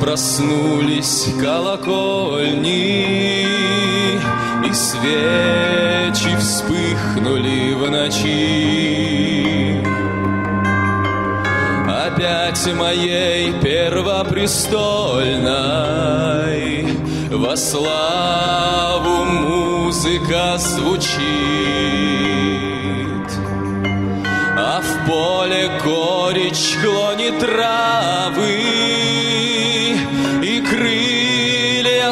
проснулись колокольни, И свечи вспыхнули в ночи. Опять моей первопрестольной Во славу музыка звучит, А в поле горечь клонит травы,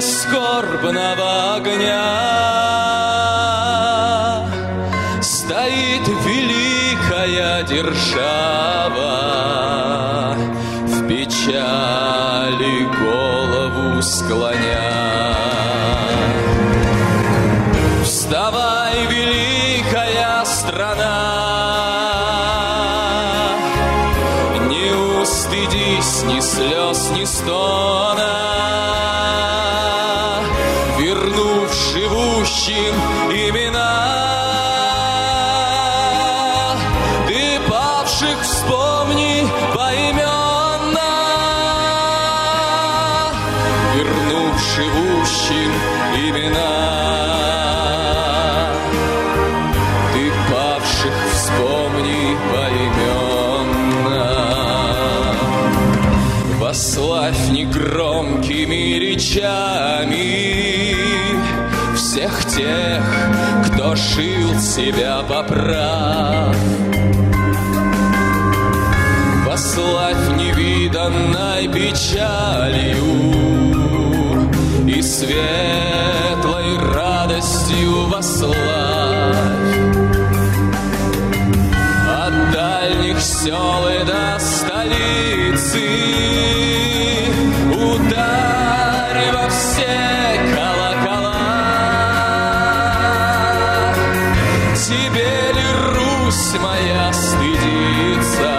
скорбного огня. Стоит великая держава В печали голову склоня устыдись ни слез, ни стона живущим имена. Ты павших вспомни поименно, вернув живущим имена. Вославь негромкими речами всех тех, кто шил себя поправ. Послать невиданной печалью и светлой радостью вослать от дальних сел и до столицы моя стыдится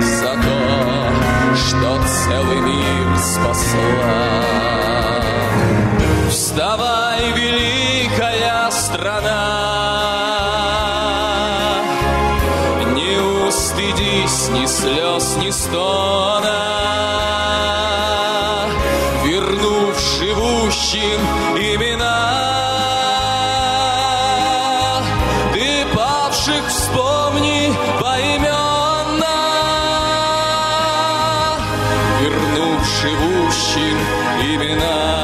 за то, что целый мир спасла. Вставай, великая страна, не устыдись ни слез, ни стона, вернув живущим имена. Вспомни поименно, вернув живущим имена.